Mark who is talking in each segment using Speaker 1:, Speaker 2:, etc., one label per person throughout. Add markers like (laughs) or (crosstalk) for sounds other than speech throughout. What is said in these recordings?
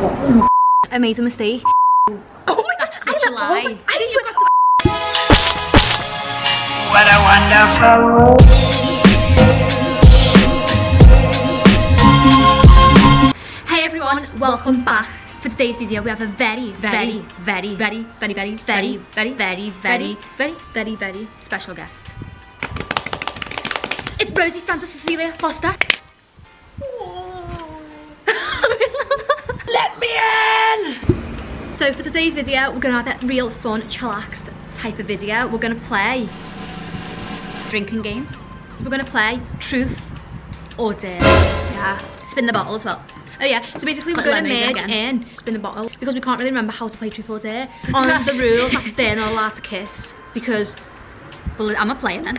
Speaker 1: I made a mistake.
Speaker 2: Oh my
Speaker 1: That's such a lie.
Speaker 2: I swear.
Speaker 3: What a wonderful
Speaker 1: Hey everyone, welcome back. For today's video, we have a very, very, very, very, very, very, very, very, very, very, very, very, very special guest. It's Rosie Frances Cecilia Foster. So for today's video, we're gonna have a real fun, chillaxed type of video. We're gonna play drinking games. We're gonna play truth or dare. Yeah, spin the bottle as well. Oh yeah, so basically we're gonna merge
Speaker 2: again.
Speaker 1: in spin the bottle because we can't really remember how to play truth or dare. On (laughs) the rules that they're not allowed to kiss because
Speaker 2: Well, I'm a player then.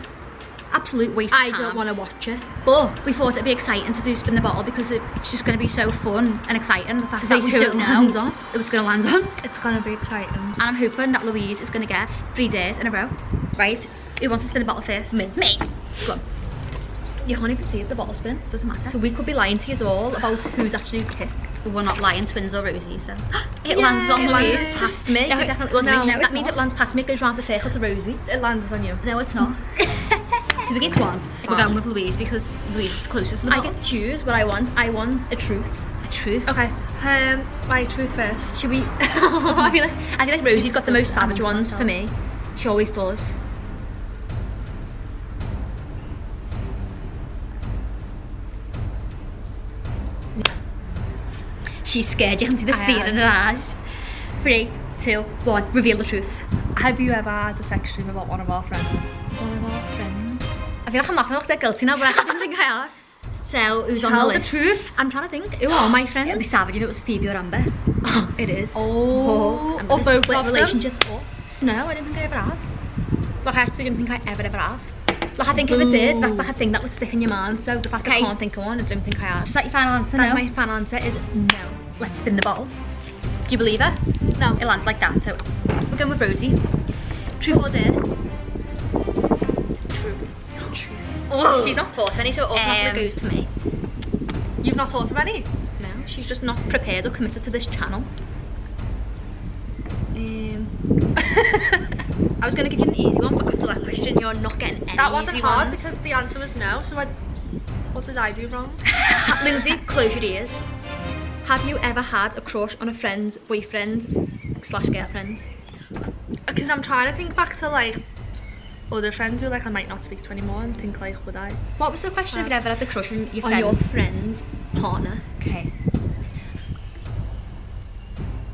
Speaker 2: Absolute waste
Speaker 1: I
Speaker 2: of time.
Speaker 1: don't want to watch it.
Speaker 2: But we thought it'd be exciting to do spin the bottle because it's just going to be so fun and exciting. The fact
Speaker 1: To
Speaker 2: that we don't know
Speaker 1: lands on.
Speaker 2: it's going to land on.
Speaker 4: It's gonna be exciting.
Speaker 2: And I'm hoping that Louise is going to get three days in a row. Right? Who wants to spin the bottle first?
Speaker 1: Me.
Speaker 2: Me. Go on.
Speaker 1: You can't even see it, the bottle spin.
Speaker 2: Doesn't matter.
Speaker 1: So we could be lying to you all about who's actually kicked.
Speaker 2: we're not lying, twins or Rosie, so. (gasps)
Speaker 1: It
Speaker 2: it lands on
Speaker 1: it lands
Speaker 2: Louise.
Speaker 1: past me.
Speaker 2: No,
Speaker 1: so
Speaker 2: it
Speaker 1: it definitely wasn't
Speaker 2: no,
Speaker 1: me.
Speaker 2: no,
Speaker 1: that means
Speaker 2: not.
Speaker 1: it lands past me, it goes round the circle to Rosie.
Speaker 4: It lands on you.
Speaker 2: No, it's not. (laughs) so we get one. We're going with Louise because Louise is closest to the
Speaker 1: I get to choose what I want. I want a truth.
Speaker 2: a truth.
Speaker 4: Okay. Um, my truth first.
Speaker 1: Should we? (laughs) I feel like I feel like Rosie's got the most savage ones for me. She always does.
Speaker 2: She's scared. You can see the
Speaker 1: I
Speaker 2: fear
Speaker 1: am.
Speaker 2: in her eyes. Three, two, one. Reveal the truth.
Speaker 4: Have you ever had a sex dream about one of our friends?
Speaker 1: I feel like I'm gonna look that guilty now, but I didn't think I have.
Speaker 2: So who's on
Speaker 1: Tell
Speaker 2: the
Speaker 1: the
Speaker 2: list?
Speaker 1: truth. I'm trying to think. Who are my friends?
Speaker 2: It'd be savage if it was Phoebe or Amber.
Speaker 1: Oh, (gasps) it is.
Speaker 4: Oh, oh.
Speaker 1: I'm
Speaker 4: or both of
Speaker 1: relationships. No, I didn't think I ever have. Like I actually didn't think I ever ever have. Like I think if I did, that's like a thing that would stick in your mind. So the fact that I
Speaker 2: Okay.
Speaker 1: can't think of one, I don't think I have.
Speaker 2: Is that your final answer? No.
Speaker 1: my final answer is no.
Speaker 2: Let's spin the bottle.
Speaker 1: Do you believe her?
Speaker 2: No, it lands like that. So we're going with Rosie. True or dare? Oh,
Speaker 1: She's not thought of any, so it automatically
Speaker 2: Um,
Speaker 1: goes to me.
Speaker 4: You've not thought of any?
Speaker 1: No, she's just not prepared or committed to this channel. Um, (laughs) I was gonna give you an easy one, but after that question, you're not getting any
Speaker 4: that wasn't hard
Speaker 1: ones.
Speaker 4: because the answer was no. So I, what did I do wrong? (laughs)
Speaker 1: Lyndsey, close your ears. Have you ever had a crush on a friend's boyfriend slash girlfriend?
Speaker 4: Because I'm trying to think back to like other friends who like I might not speak to anymore and think like would I?
Speaker 1: What was the question? Have you ever had a crush on your,
Speaker 2: On
Speaker 1: friend?
Speaker 2: your
Speaker 1: friend's partner?
Speaker 2: Okay.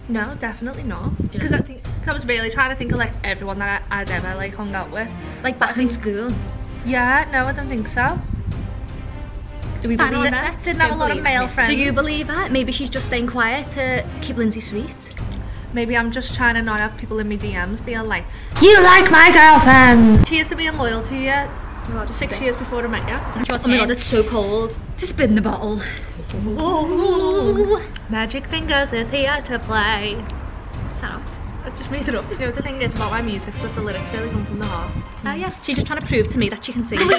Speaker 4: No, definitely not. Because I think cause I was really trying to think of like everyone that I, I'd ever like hung out with.
Speaker 1: Like back in school?
Speaker 4: Yeah, no, I don't think so.
Speaker 1: Do we believe that?
Speaker 4: Didn't have a lot of male friends.
Speaker 1: Do you believe that? Maybe she's just staying quiet to keep Lyndsey sweet.
Speaker 4: Maybe I'm just trying to not have people in my DMs being like, You like my girlfriend! Cheers to being loyal to you oh, six
Speaker 1: sick.
Speaker 4: years before I met you.
Speaker 1: Oh my god, it's so cold.
Speaker 2: To spin the bottle.
Speaker 4: Ooh, magic fingers is here to play.
Speaker 1: So,
Speaker 4: I just made it up. You know, the thing is about my music that the lyrics really come from the heart.
Speaker 1: oh yeah, she's just trying to prove to me that she can sing. (laughs)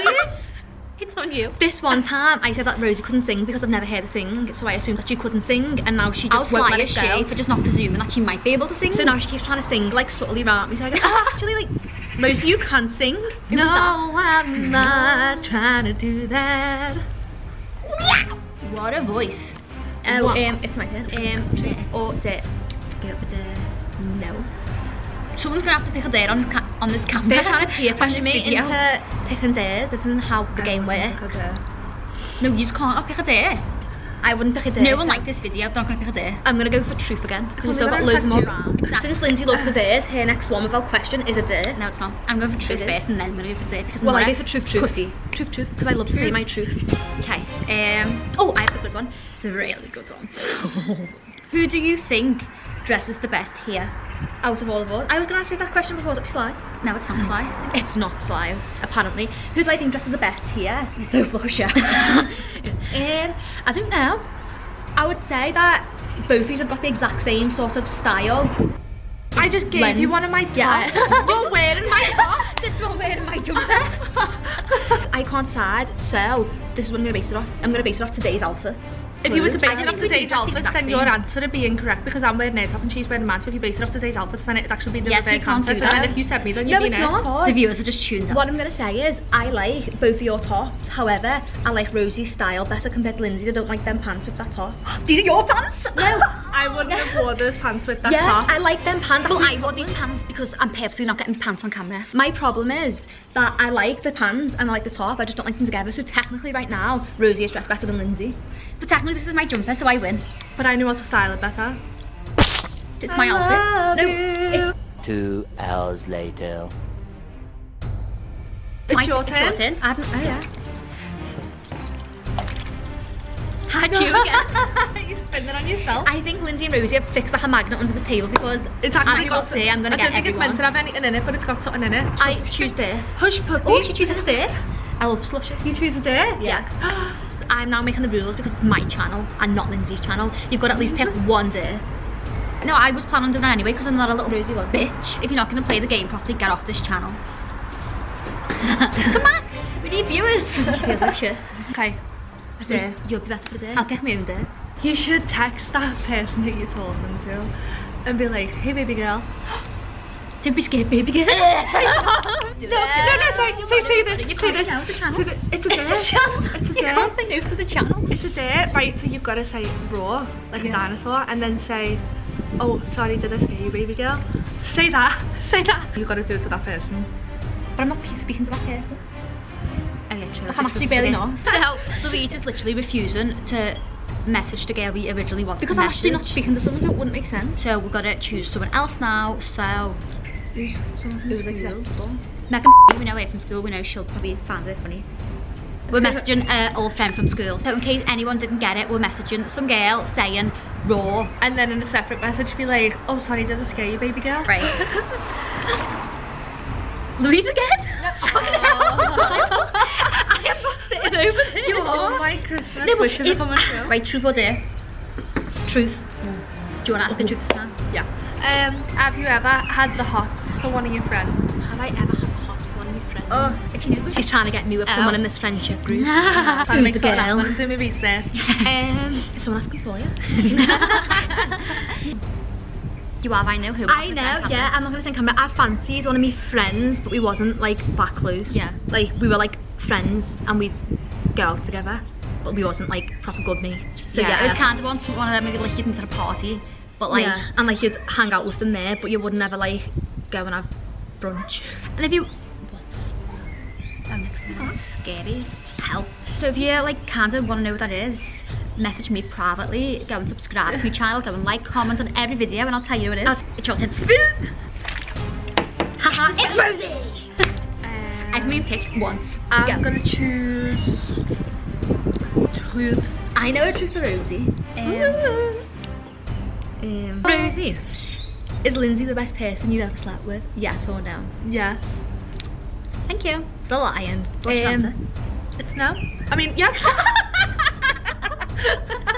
Speaker 2: It's on you.
Speaker 1: this one time, I said that Rosie couldn't sing because I've never heard her sing, so I assumed that she couldn't sing, and now she just won't
Speaker 2: sly
Speaker 1: let it
Speaker 2: she
Speaker 1: go.
Speaker 2: for just not presuming that she might be able to sing?
Speaker 1: So now she keeps trying to sing like subtly around me. So I go, oh, actually, like, Rosie, you can sing. Who
Speaker 4: no. I'm not trying to do that.
Speaker 2: what a voice.
Speaker 1: Oh, um, it's my turn. Um, or dare? Go with the no.
Speaker 2: Someone's gonna have to pick a date on this, on this camera.
Speaker 1: They're trying to peer pressure me
Speaker 2: video.
Speaker 1: into picking dares. This isn't how the game works.
Speaker 2: No, you just can't pick a date.
Speaker 1: I wouldn't pick a dare.
Speaker 2: No one
Speaker 1: so
Speaker 2: liked this video. They're not gonna pick a date.
Speaker 1: I'm gonna go for truth again because we've still got loads more
Speaker 2: Exactly.
Speaker 1: Since Lyndsey loves the dares, her next one without question is a dare.
Speaker 2: No, it's not. I'm going for truth
Speaker 1: It is.
Speaker 2: first, and then I'm gonna go for date because
Speaker 1: Well,
Speaker 2: I'm
Speaker 1: I go
Speaker 2: a
Speaker 1: for truth, truth.
Speaker 2: Pussy.
Speaker 1: Truth, truth, because I love to say my truth.
Speaker 2: Okay. Um.
Speaker 1: Oh, I have a good one.
Speaker 2: It's a really good one. (laughs) Who do you think dresses the best here?
Speaker 1: Out of all of us, I was gonna ask you that question before. Don't be sly.
Speaker 2: No, it's not Sly.
Speaker 1: It's not sly, apparently. Who do I think dresses the best here?
Speaker 2: He's no flusher. (laughs)
Speaker 1: Um, I don't know. I would say that both of you have got the exact same sort of style.
Speaker 4: I just gave
Speaker 1: Lens.
Speaker 4: you one of my tops. (laughs)
Speaker 1: Yeah.
Speaker 4: You're wearing my top.
Speaker 2: this (laughs) one wearing my jumper.
Speaker 1: I can't decide, so this is what I'm gonna base it off. I'm gonna base it off today's outfits.
Speaker 4: If you were to base it off
Speaker 1: think we
Speaker 4: today's outfits,
Speaker 1: exact
Speaker 4: then your answer would be incorrect because I'm wearing nail top and she's wearing a man's. But if you base it off today's outfits, then it'd actually be the
Speaker 1: Yes, you
Speaker 4: reverse
Speaker 1: can't
Speaker 4: answer.
Speaker 1: do
Speaker 4: So
Speaker 1: that.
Speaker 4: then if you said me, then you'd be
Speaker 1: it's
Speaker 4: in it.
Speaker 1: not.
Speaker 2: The viewers are just tuned out.
Speaker 1: What I'm gonna say is, I like both of your tops. However, I like Rosie's style better compared to Lyndsey's. I don't like them pants with that top. (gasps)
Speaker 2: These are your pants?
Speaker 1: No. (laughs)
Speaker 4: I wouldn't have worn those pants with that
Speaker 1: yeah,
Speaker 4: top.
Speaker 1: I like them pants.
Speaker 2: Well, I wore these pants because I'm purposely not getting pants on camera.
Speaker 1: My problem is that I like the pants and I like the top. I just don't like them together. So technically, right now, Rosie is dressed better than Lyndsey.
Speaker 2: But technically, this is my jumper, so I win.
Speaker 4: But I knew how to style it better.
Speaker 2: It's my outfit.
Speaker 1: No, it's
Speaker 3: Two hours later.
Speaker 4: It's
Speaker 2: My-
Speaker 4: your
Speaker 2: it's
Speaker 4: turn.
Speaker 2: your turn.
Speaker 1: I haven't. Oh yeah.
Speaker 2: Had you again. (laughs)
Speaker 4: you spin it on yourself.
Speaker 1: I think Lyndsey and Rosie have fixed the magnet under this table because
Speaker 4: It's actually
Speaker 1: I
Speaker 4: got
Speaker 1: say I'm gonna
Speaker 4: I
Speaker 1: get
Speaker 4: don't think it's meant to have anything in it, but it's got something in it.
Speaker 1: I choose there.
Speaker 4: Hush puppy.
Speaker 1: Oh, she chooses there. I love slushes.
Speaker 4: You choose a day?
Speaker 1: Yeah. (gasps) I'm now making the rules because it's my channel and not Lyndsey's channel. You've got to at least pick (laughs) one day.
Speaker 2: No, I was planning on doing it anyway because I'm not a little
Speaker 1: Rosie was
Speaker 2: bitch. If you're not going to play the game properly, get off this channel. (laughs) Come on, we need viewers.
Speaker 1: She like shit.
Speaker 4: Okay. A day.
Speaker 2: You'll be better for the day.
Speaker 1: I'll pick my own day.
Speaker 4: You should text that person who you're talking to and be like, hey baby girl. (gasps)
Speaker 2: Don't be scared, baby girl. (laughs) (laughs)
Speaker 4: No, no, no, sorry, say, say this,
Speaker 2: You
Speaker 4: say this.
Speaker 2: say no to the channel.
Speaker 4: Say that- It's a day.
Speaker 2: It's a channel.
Speaker 4: It's a (laughs)
Speaker 2: You can't say no to the channel.
Speaker 4: It's a day, right? So you've got to say raw, like a dinosaur, and then say, oh, sorry, did I scare you, baby girl? Say that, say that. You've got to do it to that person.
Speaker 1: But I'm not speaking to that person.
Speaker 2: Oh yeah, true.
Speaker 1: I'm actually barely not.
Speaker 2: So Louise is literally refusing to message the girl we originally wanted
Speaker 1: Because
Speaker 2: to
Speaker 1: I'm actually not speaking to someone, so it wouldn't make sense.
Speaker 2: So we've got to choose someone else now. So who's someone from
Speaker 1: Who's
Speaker 2: school?
Speaker 1: acceptable?
Speaker 2: Megan, we know her from school. We know she'll probably find it funny. We're messaging an old friend from school. So in case anyone didn't get it, we're messaging some girl saying raw.
Speaker 4: And then in a separate message, be like, oh, sorry, did I scare you, baby girl?
Speaker 2: Right. (laughs) Louise again? (laughs) I (laughs) sitting over here.
Speaker 1: You
Speaker 4: Oh
Speaker 1: are.
Speaker 4: my Christmas
Speaker 1: No,
Speaker 4: wishes are
Speaker 1: if-
Speaker 4: true.
Speaker 1: Right, truth or dare? Truth.
Speaker 2: Do you want to ask the truth this time?
Speaker 4: Yeah. Um, have you ever had the hots for one of your friends?
Speaker 1: Have I ever had the hot for one of your friends?
Speaker 2: Oh, did you know?
Speaker 1: She's trying to get me with
Speaker 2: Oh.
Speaker 1: someone in this friendship group.
Speaker 4: Trying to make
Speaker 1: the
Speaker 4: something
Speaker 1: girl?
Speaker 4: happen. Do me research. (laughs)
Speaker 1: Um, is someone asking for you? (laughs)
Speaker 2: You have, I know who.
Speaker 1: I know, yeah. I'm not gonna say camera. I fancied one of my friends, but we wasn't like that close.
Speaker 2: Yeah.
Speaker 1: Like we were like friends, and we'd go out together, but we wasn't like proper good mates. So
Speaker 2: yeah,
Speaker 1: yeah,
Speaker 2: it was kind of one, one of them we'd like you'd into a party, but like,
Speaker 1: yeah, and like you'd hang out with them there, but you would never like go and have brunch.
Speaker 2: and if you, I'm oh, scary as hell. So if you like kind of want to know what that is, message me privately. Go and subscribe to my channel. Go and like, comment on every video, and I'll tell you what it is.
Speaker 1: That's-
Speaker 2: It's your tin spoon. (laughs) Haha, it's Rosie. (laughs) I've been picked once.
Speaker 4: I'm
Speaker 2: Go.
Speaker 4: gonna choose truth.
Speaker 1: I know a truth for Rosie.
Speaker 2: Um,
Speaker 1: Um, Rosie, is Lyndsey the best person you ever slept with? Yes or no?
Speaker 4: Yes.
Speaker 2: thank you.
Speaker 1: The lion.
Speaker 2: What's your
Speaker 1: Um,
Speaker 2: answer?
Speaker 4: It's no. I mean, yes. (laughs)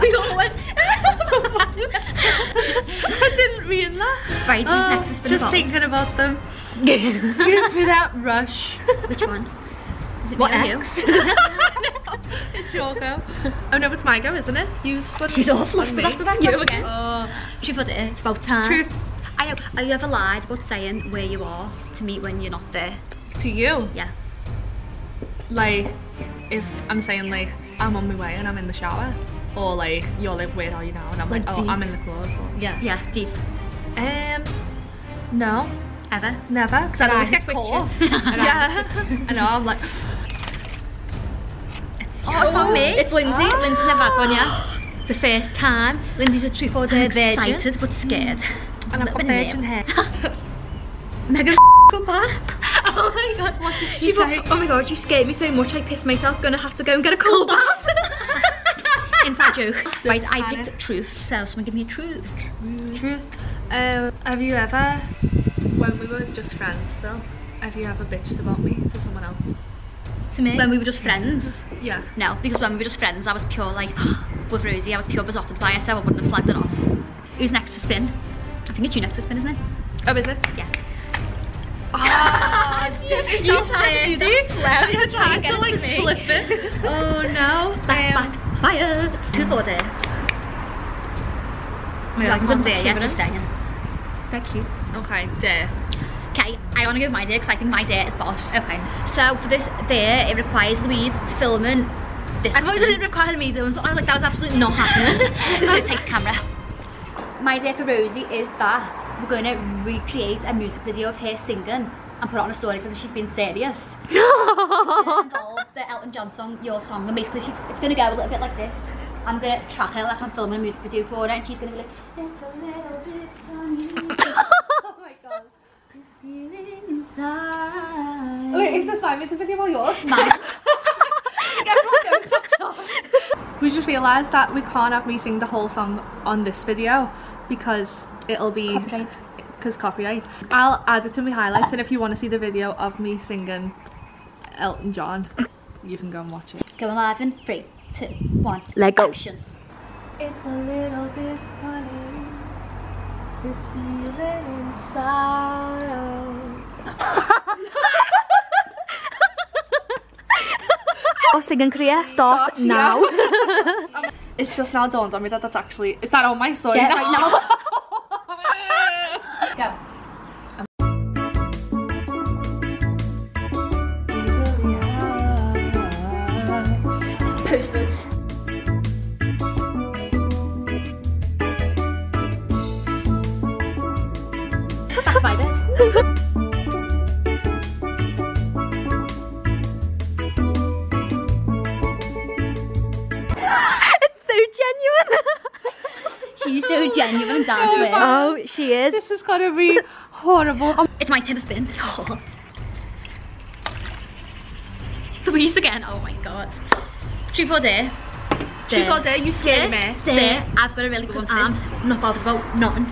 Speaker 1: we all went. Ah. (laughs)
Speaker 4: I didn't mean that.
Speaker 2: Right, who's
Speaker 4: Oh,
Speaker 2: next
Speaker 4: just thinking about them. Gives me that rush.
Speaker 2: Which one? Is it
Speaker 1: What
Speaker 2: me
Speaker 1: ex? (laughs)
Speaker 4: no, it's your go. Oh no, it's my go, isn't it? You spun
Speaker 1: She's all flustered after that
Speaker 2: You again.
Speaker 4: Oh,
Speaker 2: She put it in.
Speaker 1: It's about time.
Speaker 4: truth
Speaker 2: I know. Have you ever lied about saying where you are to meet when you're not there?
Speaker 4: to you.
Speaker 2: Yeah.
Speaker 4: Like, if I'm saying like I'm on my way and I'm in the shower, or like you're like where are you now? And I'm like,
Speaker 1: Like
Speaker 4: oh
Speaker 1: deep.
Speaker 4: I'm in the club. Or,
Speaker 1: Yeah.
Speaker 2: Yeah, deep.
Speaker 4: Um, no,
Speaker 2: Ever?
Speaker 4: never. Because I always get caught.
Speaker 2: it. (laughs)
Speaker 4: yeah, (laughs) (laughs) I know. I'm like,
Speaker 2: Oh, it's on me.
Speaker 1: It's Lyndsey.
Speaker 4: Oh.
Speaker 1: Lyndsey's never had one yet. (gasps) It's the first time. Lyndsey's a or dare virgin.
Speaker 2: Excited but scared.
Speaker 4: and I've got virgin hair.
Speaker 2: Megan come back.
Speaker 1: Oh my god, what did
Speaker 4: she say?
Speaker 1: Oh my god, you scared me so much I pissed myself. Gonna have to go and get a cold bath.
Speaker 2: Inside joke. Right, (laughs) I picked truth, so someone give me a truth.
Speaker 4: Truth. Um, have you ever, when we were just friends still, have you ever bitched about me to someone else?
Speaker 1: to me.
Speaker 2: When we were just friends.
Speaker 4: Yeah.
Speaker 2: No, because when we were just friends, I was pure like (gasps) with Rosie. I was pure besotted by her, so I wouldn't have slagged it off. Who's next to spin? I think it's you next to spin, isn't it?
Speaker 4: Oh, is it?
Speaker 2: Yeah. (laughs)
Speaker 4: Ah, did
Speaker 1: You tried to do slow.
Speaker 4: You're trying to like flip it. Oh no.
Speaker 1: Back,
Speaker 4: Um,
Speaker 1: back. Fire! It's too for day. My
Speaker 4: Yeah,
Speaker 1: God, I'm
Speaker 4: concept
Speaker 1: there yet, just saying. Is that cute?
Speaker 4: Okay, day.
Speaker 1: Okay, I want to give my day because I think my day is boss.
Speaker 4: Okay.
Speaker 1: So for this day, it requires Louise filming this.
Speaker 4: I thought it didn't require me doing so I was like, that was absolutely not happening. (laughs)
Speaker 1: so take the camera. My day for Rosie is that we're going to recreate a music video of her singing and put it on a story so that she's being serious. (laughs) the Elton John song, your song, and basically she's, it's going to go a little bit like this. I'm going to track her like I'm filming a music video for her, and she's going to be like, it's a little bit funny. (laughs) oh my god. This feeling inside.
Speaker 4: Wait, is this my music video or yours?
Speaker 1: Mine. (laughs)
Speaker 4: We just realised that we can't have me sing the whole song on this video because it'll be
Speaker 1: Copyright.
Speaker 4: Because copyright. I'll add it to my highlights, and if you want to see the video of me singing Elton John, you can go and watch it.
Speaker 1: Going live in three, two, one.
Speaker 2: Let go.
Speaker 1: Action.
Speaker 4: It's a little bit funny, this feeling inside. (laughs)
Speaker 2: Our oh, singing career starts
Speaker 4: Starts here.
Speaker 2: now. (laughs)
Speaker 4: Um, it's just now dawned on me that that's actually is that on my story
Speaker 1: Yeah,
Speaker 4: now?
Speaker 1: right now. (laughs) Go.
Speaker 2: Oh, she is.
Speaker 4: This is gonna be horrible. Um,
Speaker 1: It's my turn to spin. Louise (laughs) again. Oh my god. Truth or dare?
Speaker 4: Truth or dare, you scared me.
Speaker 1: Dare. I've got a really good one. I'm not bothered about nothing.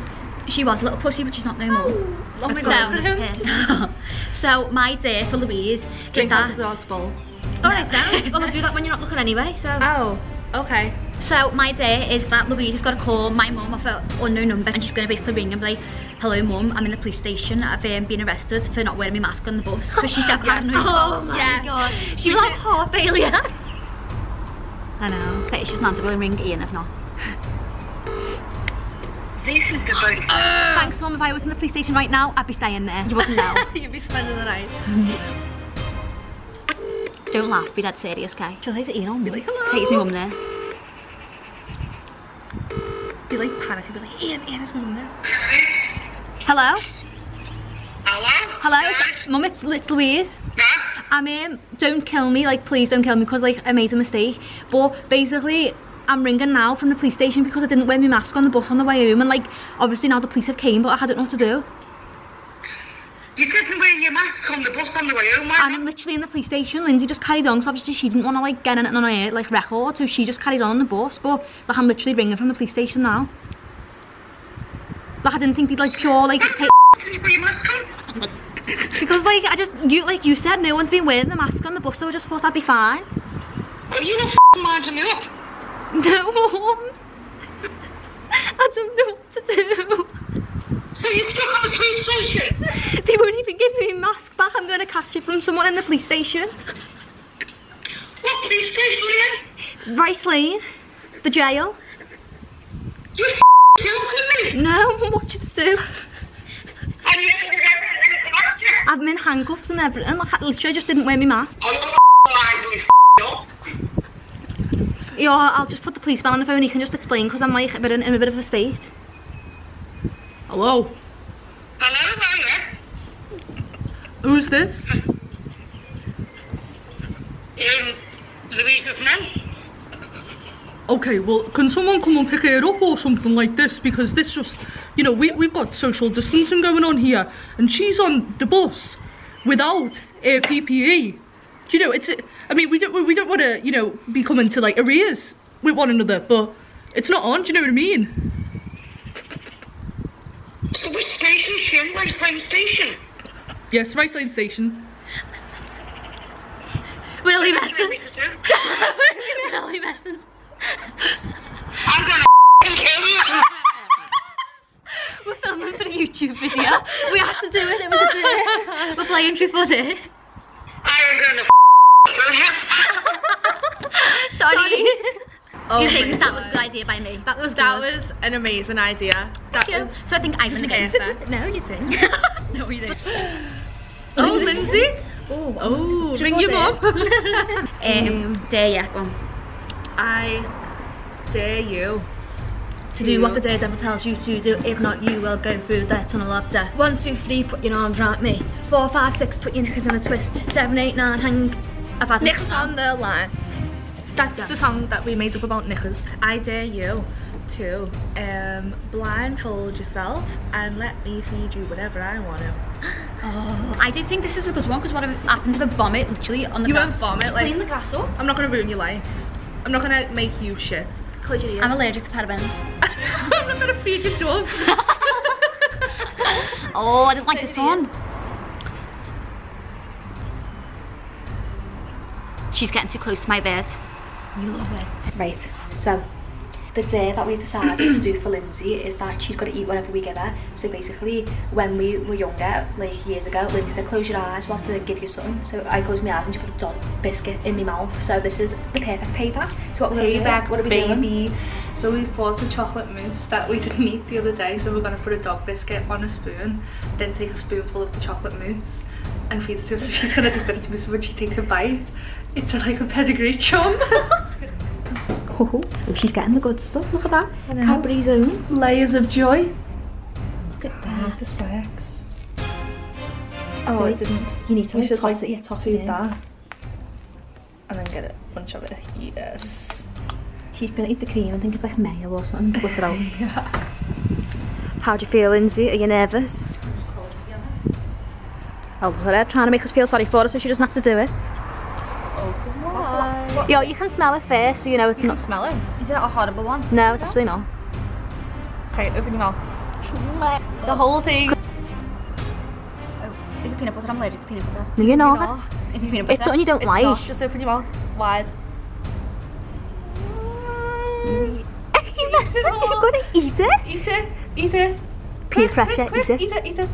Speaker 1: She was a little pussy, but she's not no more.
Speaker 4: Oh my god. (laughs) (laughs)
Speaker 1: so my dare for Louise
Speaker 4: Drink
Speaker 1: is
Speaker 4: out of the dog's bowl.
Speaker 1: Alright then. Well, I'll do that when you're not looking anyway. So.
Speaker 4: Oh, okay.
Speaker 1: So my day is that Louise has got to call my mum off an unknown number and she's going to basically ring and be like, hello mum, I'm in the police station. I've um, been arrested for not wearing my mask on the bus because she's said that no
Speaker 4: Oh my
Speaker 1: yeah.
Speaker 4: God.
Speaker 1: She was like heart failure. I know. But it's just not to go and ring Ian if not. This is the boat. Thanks mum, if I was in the police station right now, I'd be staying there. You wouldn't know. (laughs)
Speaker 4: You'd be spending the night.
Speaker 1: Don't laugh, be dead serious, okay? She'll say to Ian on me.
Speaker 4: like, "Hello."
Speaker 1: Say it's my mum there.
Speaker 4: Be like panic and be like, Ian, Ian is mum there.
Speaker 1: Hello?
Speaker 5: Hello?
Speaker 1: Hello? It's- Mum, it's, it's Louise.
Speaker 5: Huh?
Speaker 1: I'm um, don't kill me, like please don't kill me because like I made a mistake. But basically I'm ringing now from the police station because I didn't wear my mask on the bus on the way home and like obviously now the police have came but I hadn't know what to do.
Speaker 5: You didn't wear your mask on the bus on the way home,
Speaker 1: And literally in the police station, Lyndsey just carried on because obviously she didn't want to like get anything on her like record so she just carried on on the bus but like I'm literally ringing from the police station now. Like I didn't think they'd like pure like take
Speaker 5: you (laughs) put your mask on?
Speaker 1: because like I just you like you said no one's been wearing the mask on the bus so I just thought I'd be fine.
Speaker 5: Well, you not f***ing minding me up. (laughs)
Speaker 1: No. (laughs) I don't know what to do.
Speaker 5: So you're stuck on the police station. (laughs)
Speaker 1: They won't even give me my mask back. I'm going to catch it from someone in the police station.
Speaker 5: What police station are you
Speaker 1: Rice Lane. The jail.
Speaker 5: You (laughs) f***ing joking me?
Speaker 1: No, (laughs) want you to do.
Speaker 5: And you didn't get anything after?
Speaker 1: I'm in handcuffs and everything. Like, I literally just didn't wear my mask.
Speaker 5: I'm not f***ing minding me f***ing up.
Speaker 1: Yeah, I'll just put the police man on the phone. He can just explain because I'm like a bit in, in a bit of a state.
Speaker 4: Hello,
Speaker 5: Hello,
Speaker 4: who's this?
Speaker 5: Um, Louise's mum.
Speaker 4: Okay, well, can someone come and pick her up or something like this? Because this just, you know, we, we've got social distancing going on here, and she's on the bus without a PPE. Do you know, it's, I mean, we don't, we don't want to, you know, be coming to like arrears with one another, but it's not on, do you know what I mean?
Speaker 5: So which station is she Lane Station.
Speaker 4: Yes, Rice Lane Station.
Speaker 1: Really
Speaker 5: What do
Speaker 1: messing.
Speaker 5: want me to
Speaker 1: really messing.
Speaker 5: I'm gonna (laughs) f***ing kill you.
Speaker 1: We're filming for a YouTube video. We had to do it. It was a day. We're playing Truth or Dare.
Speaker 5: I am gonna f***ing kill (laughs) you.
Speaker 1: Sorry.
Speaker 2: you
Speaker 4: Oh
Speaker 2: think
Speaker 4: my
Speaker 2: that was a good idea by me? That was
Speaker 4: That
Speaker 2: good.
Speaker 4: was an amazing idea. That was
Speaker 2: So I think I'm win the game.
Speaker 1: No, you didn't. (laughs)
Speaker 2: no, you didn't.
Speaker 4: Oh, Lyndsey. Oh, ring your mum.
Speaker 2: Um, dare you? Go on.
Speaker 4: I dare you
Speaker 1: to do what the daredevil tells you to do. If not, you will go through the tunnel of death. One, two, three, put your arms around me. Four, five, six, put your knickers in a twist. Seven, eight, nine, hang. I've had
Speaker 4: Knickers on the line. That's the song that we made up about knickers. I dare you to um, blindfold yourself and let me feed you whatever I want to. (gasps)
Speaker 2: Oh, I do think this is a good one because what happens if I vomit literally on the
Speaker 4: You
Speaker 2: grass?
Speaker 4: won't vomit, like
Speaker 1: Clean the grass up.
Speaker 4: I'm not gonna ruin your life. I'm not gonna make you shit.
Speaker 1: Close your ears.
Speaker 2: I'm allergic to parabens. (laughs)
Speaker 4: I'm not gonna feed your dove. (laughs)
Speaker 2: Oh, I didn't like this
Speaker 1: Close your
Speaker 2: one. She's getting too close to my bed.
Speaker 1: You love it. Right, so the day that we've decided to do for Lyndsey is that she's got to eat whatever we give her. So basically, when we were younger, like years ago, Lyndsey said, close your eyes whilst I give you something. So I closed my eyes and she put a dog biscuit in my mouth. So this is the perfect payback. So what we're going to do, what are we doing?
Speaker 4: baby. So we bought a chocolate mousse that we (laughs) didn't eat the other day. So we're gonna put a dog biscuit on a spoon, then take a spoonful of the chocolate mousse and feed (laughs) it to her. So she's gonna think that it's mousse when she takes a bite. It's like a pedigree chum.
Speaker 1: Oh, she's getting the good stuff. Look at that. Cadbury's own.
Speaker 4: Layers of joy.
Speaker 1: Look at ah, that.
Speaker 4: The sex.
Speaker 1: Oh,
Speaker 4: I
Speaker 1: it
Speaker 4: didn't.
Speaker 1: You need to
Speaker 4: We
Speaker 1: like,
Speaker 4: should
Speaker 1: toss
Speaker 4: like
Speaker 1: it. Yeah, toss it in.
Speaker 4: that. And then get a bunch of it. Yes.
Speaker 1: She's gonna eat the cream. I think it's like mayo or something. Split it out. (laughs)
Speaker 4: Yeah.
Speaker 1: How do you feel, Lyndsey? Are you nervous? Oh, look at her trying to make us feel sorry for her so she doesn't have to do it. Yo, you can smell it first so you know it's not.
Speaker 4: smell it.
Speaker 2: Is it a horrible one?
Speaker 1: No, it's actually not.
Speaker 4: Okay, open your mouth. (laughs) the whole thing.
Speaker 2: Oh, is it peanut butter? I'm allergic to peanut butter.
Speaker 1: No, you're not.
Speaker 2: Is it peanut butter?
Speaker 1: It's something you don't
Speaker 4: It's
Speaker 1: like.
Speaker 4: not. Just open your mouth wide. (laughs)
Speaker 1: you messed up. You're gonna eat it.
Speaker 4: Eat it. Eat it.
Speaker 1: Peer pressure. Eat it.
Speaker 4: Eat it. Eat it.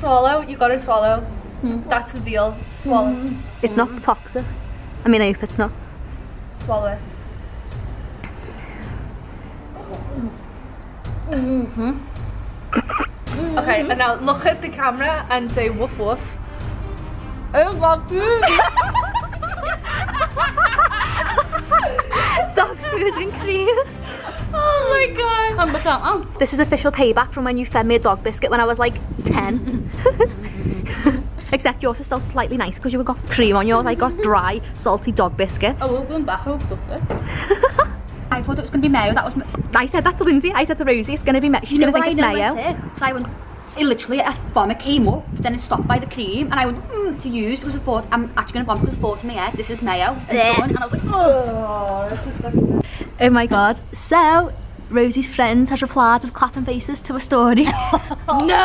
Speaker 4: Swallow. You gotta swallow. Hmm. That's the deal. Swallow. Hmm.
Speaker 1: It's not toxic. I mean, I hope it's not.
Speaker 4: Swallow it. Mm-hmm. Okay, and now look at the camera and say woof woof. Oh my god. (laughs)
Speaker 1: Dog food and cream.
Speaker 4: Oh my god.
Speaker 2: Come with that. Oh.
Speaker 1: This is official payback from when you fed me a dog biscuit when I was like 10. (laughs) Except yours is still slightly nice because you were got cream on yours. I got dry, salty dog biscuit.
Speaker 2: Oh, we'll go back. Look it. (laughs) I thought it was going to be mayo. That was.
Speaker 1: I said that to Lyndsey. I said to Rosie, it's going to be mayo. She's
Speaker 2: You know
Speaker 1: going to think
Speaker 2: I
Speaker 1: it's mayo.
Speaker 2: So I went. It literally, as vomit came up, but then it stopped by the cream, and I went mm, to use because I thought I'm actually going to vomit because I thought in my head this is mayo and
Speaker 1: Blech.
Speaker 2: sun, and I was like, oh. (laughs)
Speaker 1: Oh my god. So, Rosie's friends has replied with clapping faces to a story. (laughs)
Speaker 4: No.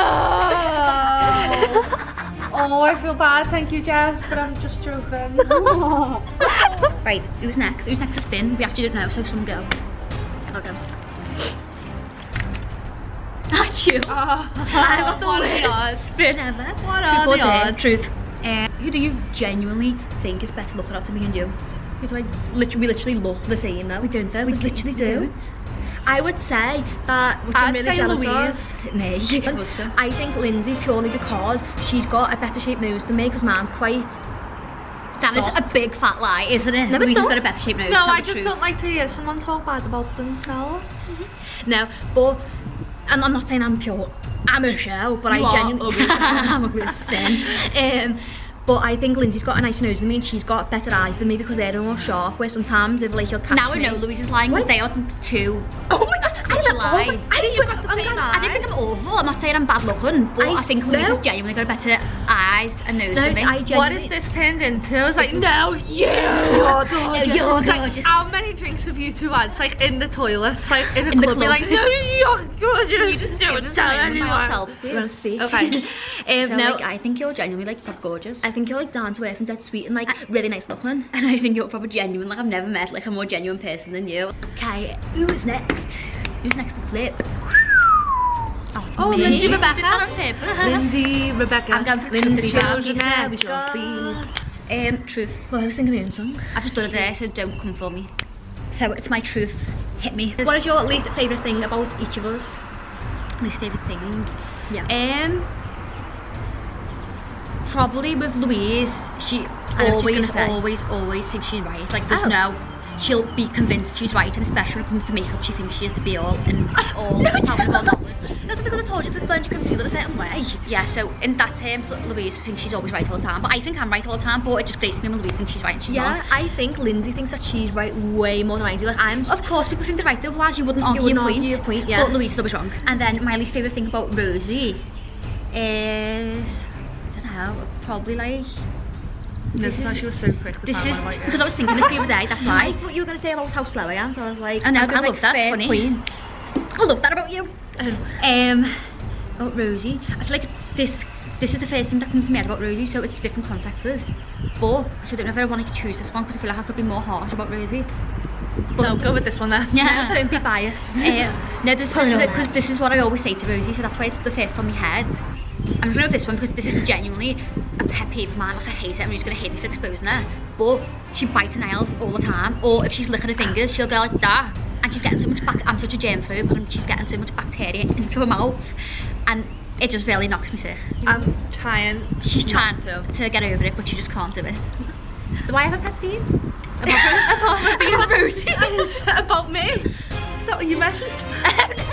Speaker 4: oh, I feel bad. Thank you, Jess, but I'm just joking. (laughs)
Speaker 2: Right, who's next? Who's next to spin? We actually don't know, so some go. I'll go. Aren't you?
Speaker 4: Oh,
Speaker 2: I got the (laughs)
Speaker 4: what are
Speaker 2: worst
Speaker 4: the odds?
Speaker 2: spin ever.
Speaker 4: What
Speaker 2: Truth
Speaker 4: are
Speaker 2: or
Speaker 4: the odds?
Speaker 2: Truth. Uh, who do you genuinely think is better looking at to me and you? Who do I literally, we literally look the same though?
Speaker 1: We don't though,
Speaker 2: We
Speaker 1: we
Speaker 2: literally do.
Speaker 1: don't. I would say that, which I'm
Speaker 4: I'd
Speaker 1: really
Speaker 4: say
Speaker 1: jealous
Speaker 4: Louise.
Speaker 1: of, me. I think Lyndsey purely because she's got a better shaped nose than me because mine's quite
Speaker 2: That is a big fat lie, isn't it?
Speaker 1: No,
Speaker 2: Louise has got a better shaped nose.
Speaker 4: No, I just
Speaker 2: truth.
Speaker 4: don't like to hear someone talk bad about themselves.
Speaker 1: No, but and I'm not saying I'm pure amateur, but
Speaker 2: You
Speaker 1: I genuinely. (laughs) I'm ugly as sin. (laughs) Um, but I think Lyndsey's got a nice nose than me, and she's got better eyes than me because they're more sharp. Where sometimes if like you'll catch
Speaker 2: Now I know Louise is lying, but they are two.
Speaker 1: Oh my god,
Speaker 2: That's
Speaker 1: I
Speaker 2: such a lie.
Speaker 1: I
Speaker 4: think you've got the
Speaker 1: I'm
Speaker 4: same
Speaker 1: gonna-
Speaker 2: I don't think I'm awful. I'm not saying I'm bad looking, but
Speaker 1: I
Speaker 2: I, think
Speaker 1: swear-
Speaker 2: Louise has genuinely got a better eyes and nose
Speaker 1: No,
Speaker 2: than me.
Speaker 1: I
Speaker 4: What
Speaker 1: genuinely.
Speaker 4: is this turned into? I was like, no, you. You're gorgeous.
Speaker 2: You're
Speaker 4: It's like, how many drinks have you two had? It's like in the toilet. It's like in a
Speaker 2: In the
Speaker 4: club. You're
Speaker 2: club.
Speaker 4: like, no, you're gorgeous.
Speaker 2: You just
Speaker 4: don't
Speaker 2: don't
Speaker 4: tell anyone.
Speaker 2: ourselves,
Speaker 1: You want
Speaker 2: please.
Speaker 1: to speak?
Speaker 4: Okay. (laughs)
Speaker 1: um,
Speaker 2: So,
Speaker 1: no,
Speaker 2: like, I think you're genuinely like proper gorgeous.
Speaker 1: I think you're like down to earth and dead sweet and like really nice looking. (laughs)
Speaker 2: And I think you're proper genuine. Like I've never met like a more genuine person than you.
Speaker 1: Okay, who's next?
Speaker 2: Who's next to flip? Oh, it's
Speaker 4: Oh,
Speaker 2: me. Lyndsey
Speaker 4: Rebecca. (laughs) Lyndsey, Rebecca,
Speaker 2: I'm going for
Speaker 4: Lyndsey,
Speaker 2: truth.
Speaker 4: children there
Speaker 2: we got- Um, truth.
Speaker 4: Well, I was thinking my own song.
Speaker 2: I've just done it there, so don't come for me. So it's my truth. Hit me.
Speaker 1: What is your least favourite thing about each of us?
Speaker 2: least favourite thing?
Speaker 1: Yeah.
Speaker 2: Um, probably with Louise, she always,
Speaker 1: she's gonna say.
Speaker 2: always, always thinks she's right. Like there's
Speaker 1: Oh.
Speaker 2: no, she'll be convinced she's right, and especially when it comes to makeup, she thinks she is the be all and (laughs) all powerful knowledge.
Speaker 1: That's because I told you to blend your concealer a certain way.
Speaker 2: Yeah, so in that terms, Louise thinks she's always right all the time, but I think I'm right all the time. But it just grates me when Louise thinks she's right and she's
Speaker 1: Yeah,
Speaker 2: not.
Speaker 1: I think Lyndsey thinks that she's right way more than I do. Like I'm
Speaker 2: Of course, people think they're right, otherwise you wouldn't argue you
Speaker 1: wouldn't
Speaker 2: your point.
Speaker 1: argue your point, yeah.
Speaker 2: But Louise is always wrong. And then my least favourite thing about Rosie is, I don't know, probably like,
Speaker 4: This is she was so quick to
Speaker 2: this is,
Speaker 4: my right ear.
Speaker 2: because I was thinking this the other day, that's
Speaker 1: I (laughs)
Speaker 2: why.
Speaker 1: thought you were going to say about how slow I am, so I was like,
Speaker 2: I know,
Speaker 1: was gonna
Speaker 2: I love
Speaker 1: make
Speaker 2: that, it's
Speaker 1: fair
Speaker 2: funny.
Speaker 1: Point.
Speaker 2: I love that about you. Um, about Rosie, I feel like this this is the first thing that comes to my head about Rosie, so it's different contexts. But so I don't know if I want to choose this one because I feel like I could be more harsh about Rosie.
Speaker 4: But no, go with this one then. (laughs)
Speaker 2: Yeah. (laughs)
Speaker 1: Don't be biased.
Speaker 2: Uh, no, this,
Speaker 1: Put it
Speaker 2: this, because this is what I always say to Rosie, so that's why it's the first on my head. I'm just gonna go this one because this is genuinely a pet peeve of mine. Like I hate it, and she's gonna hate me for exposing her. But she bites her nails all the time, or if she's licking her fingers, she'll go like that, and she's getting so much back. I'm such a germphobe, and she's getting so much bacteria (laughs) into her mouth, and it just really knocks me sick.
Speaker 4: I'm trying.
Speaker 2: She's trying to, to get over it, but she just can't do it. (laughs)
Speaker 1: Do I have a pet peeve?
Speaker 2: Apart from being a Rosie.
Speaker 4: About me? Is that what you meant?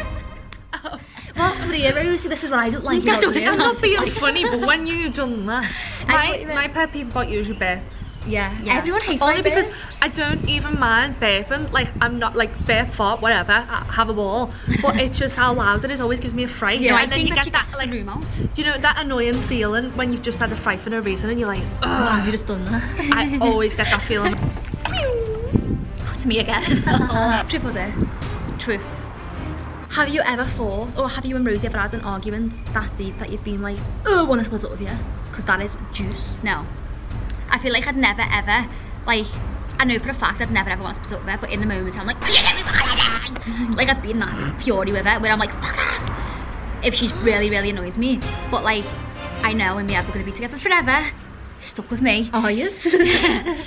Speaker 4: (laughs)
Speaker 1: Well, somebody here, Rosie, this is what I don't like
Speaker 2: That's
Speaker 1: about
Speaker 2: what it
Speaker 1: you.
Speaker 4: I'm not being funny, but (laughs) when you done that, my,
Speaker 1: you
Speaker 4: my pet peeve about you is your burps.
Speaker 1: Yeah.
Speaker 2: Yeah.
Speaker 1: Everyone hates
Speaker 4: Only because
Speaker 1: burps.
Speaker 4: I don't even mind burping. Like I'm not like burp fart, whatever. I have a ball, but it's just how loud it is. Always gives me a fright.
Speaker 2: Yeah, I
Speaker 4: and then
Speaker 2: think
Speaker 4: you
Speaker 2: that
Speaker 4: get that like,
Speaker 2: room out.
Speaker 4: do you know that annoying feeling when you've just had a fight for no reason and you're like,
Speaker 1: Oh, have you just done that?
Speaker 4: I always get that feeling. (laughs)
Speaker 2: To me again. (laughs)
Speaker 1: Truth or dare?
Speaker 2: Truth.
Speaker 1: Have you ever thought, or have you and Rosie ever had an argument that deep that you've been like, oh, I want to split up with you? Because that is juice.
Speaker 2: No. I feel like I'd never ever, like, I know for a fact I'd never ever want to split up with her, but in the moment I'm like, (laughs) like I've been that fury with her where I'm like, fuck off, if she's really, really annoyed me. But like, I know and we're ever going to be together forever. Stuck with me.
Speaker 1: Oh, yes.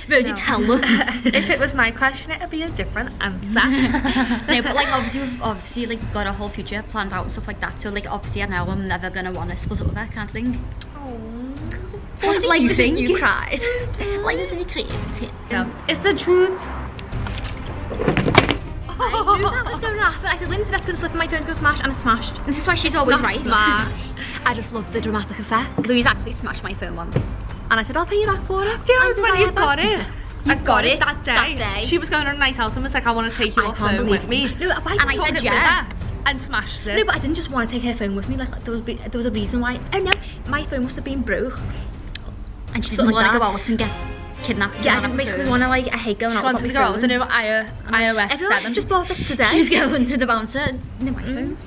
Speaker 2: Rosie, tell them.
Speaker 4: if it was my question, it'd be a different answer. (laughs)
Speaker 2: no, but like (laughs) obviously we've obviously like got a whole future planned out and stuff like that. So like obviously I know I'm never gonna want to split up with her kind of thing.
Speaker 1: What do
Speaker 2: Like
Speaker 1: you think? (laughs) You cried.
Speaker 2: like this is creative.
Speaker 4: Yeah. it's the truth.
Speaker 1: I knew that was going to happen. I said, Lyndsey, that's going to slip in my phone, going to smash, and it smashed.
Speaker 2: This is why she's always
Speaker 1: not
Speaker 2: right.
Speaker 1: smashed. I just love the dramatic effect.
Speaker 2: Louise actually smashed my phone once.
Speaker 1: And I said, I'll pay you back for it.
Speaker 4: Do you know when you got it? I
Speaker 2: got it
Speaker 4: that day.
Speaker 2: that day.
Speaker 4: She was going on a night out and was like, I want to take your
Speaker 1: I
Speaker 4: phone with me.
Speaker 1: No, I
Speaker 2: And I said yeah.
Speaker 4: And smashed it.
Speaker 1: No, but I didn't just want to take her phone with me. Like there was, be, there was a reason why. Oh no, my phone must have been broke.
Speaker 2: And she
Speaker 1: Something
Speaker 2: didn't want to go out and get kidnapped.
Speaker 1: Yeah, I didn't basically want to like. I hate going
Speaker 4: she
Speaker 1: out
Speaker 4: wanted to go out with the new I- mm-hmm. iOS
Speaker 1: Everyone
Speaker 4: 7.
Speaker 1: just bought this today.
Speaker 2: She was (laughs) going to the bouncer. No, my phone.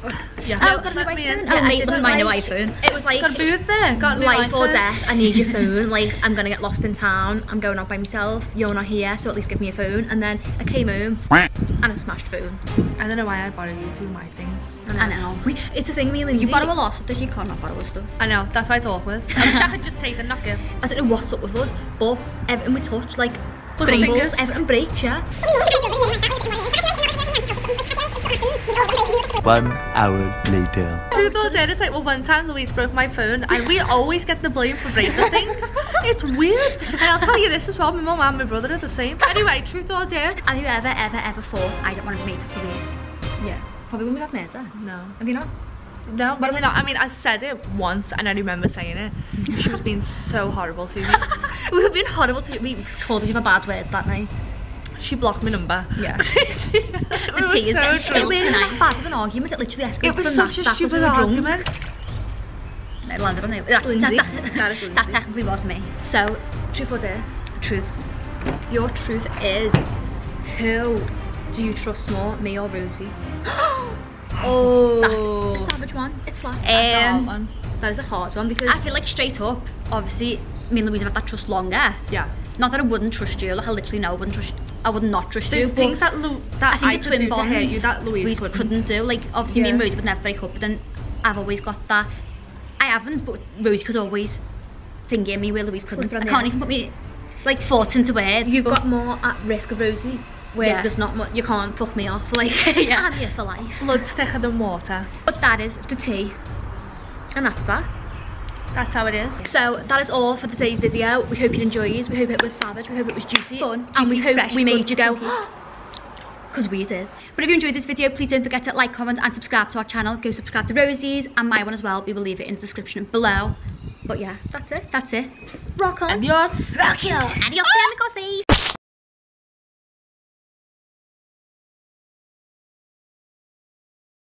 Speaker 4: yeah.
Speaker 2: Oh,
Speaker 1: No,
Speaker 2: got a new iPhone. Oh,
Speaker 1: Yeah, I
Speaker 2: mate,
Speaker 1: didn't
Speaker 2: look at my new iPhone.
Speaker 1: It was like
Speaker 4: Got a booth there. Got a new
Speaker 1: life or death. I need your (laughs) phone. Like I'm gonna get lost in town. I'm going out by myself. You're not here, so at least give me a phone. And then I came home and a smashed phone.
Speaker 4: I don't know why I borrowed you two my things.
Speaker 2: I know.
Speaker 1: We, it's the thing, me and Lyndsey.
Speaker 2: You borrow a lot of stuff, you can't not borrow stuff.
Speaker 4: I know, that's why it's awkward. (laughs) I wish I could just take and knock it.
Speaker 1: I don't know what's up with us, but everything we touch, like
Speaker 2: Breaks.
Speaker 1: crumbles, everything breaks. Yeah.
Speaker 3: One hour later.
Speaker 4: Truth or dare, it's like, well, one time Louise broke my phone, and we always get the blame for breaking (laughs) things. It's weird. And I'll tell you this as well, my mum and my brother are the same. Anyway, truth or dare?
Speaker 2: Have you ever, ever, ever thought I don't want to be made up for these?
Speaker 1: Yeah. Probably when we got murder.
Speaker 4: No.
Speaker 1: Have you not?
Speaker 4: No, but really not. I mean, I said it once, and I remember saying it. She was being so horrible to me. (laughs)
Speaker 1: we were being horrible to We called each other bad words that night.
Speaker 4: She blocked my number.
Speaker 1: Yeah. (laughs)
Speaker 4: it
Speaker 2: The
Speaker 4: was
Speaker 2: tea is
Speaker 4: so
Speaker 2: getting
Speaker 1: It wasn't that bad of an argument. It literally escalated
Speaker 4: It was
Speaker 1: from
Speaker 4: such
Speaker 1: that,
Speaker 4: a
Speaker 1: that
Speaker 4: stupid
Speaker 1: was were drunk.
Speaker 4: argument.
Speaker 2: I landed on it. That,
Speaker 1: Lyndsey.
Speaker 2: that, that,
Speaker 1: That Lyndsey.
Speaker 2: that technically was me.
Speaker 1: So, truth or dare?
Speaker 2: Truth.
Speaker 1: Your truth is who do you trust more, me or Rosie? (gasps) (gasps)
Speaker 4: Oh.
Speaker 1: That's a savage one. It's like
Speaker 2: Um,
Speaker 1: that is a hard one because
Speaker 2: I feel like straight up, obviously, me and Louise have had that trust longer.
Speaker 4: Yeah.
Speaker 2: Not that I wouldn't trust you, like I literally know I wouldn't trust I would not trust
Speaker 4: There's
Speaker 2: you.
Speaker 4: things
Speaker 2: but
Speaker 4: that Lu- that
Speaker 2: I think the
Speaker 4: could
Speaker 2: twin
Speaker 4: to
Speaker 2: bonds
Speaker 4: hurt you that Louise,
Speaker 2: couldn't.
Speaker 4: couldn't.
Speaker 2: do. Like obviously me and
Speaker 4: Yeah.
Speaker 2: Rosie would never break up, but then I've always got that. I haven't, but Rosie could always think in me where Louise couldn't. I can't even put me like thoughts into words.
Speaker 1: You've got more at risk of Rosie, where
Speaker 2: Yeah.
Speaker 1: there's not much. You can't fuck me off. (laughs) Like
Speaker 2: Yeah.
Speaker 1: I'm here for life,
Speaker 4: Blood's thicker than water.
Speaker 2: But that is the tea.
Speaker 1: and that's that.
Speaker 4: That's how it is.
Speaker 1: So that is all for today's video. We hope you enjoyed. It. We hope it was savage. We hope it was juicy,
Speaker 2: Fun,
Speaker 1: and we hope
Speaker 2: fresh,
Speaker 1: we made you go. Because (gasps) we did.
Speaker 2: But if you enjoyed this video, please don't forget to like, comment and subscribe to our channel. Go subscribe to Rosie's and my one as well. We will leave it in the description below. But yeah,
Speaker 1: That's it.
Speaker 2: that's it.
Speaker 1: Rock on.
Speaker 4: Adios.
Speaker 2: Adios, amigos.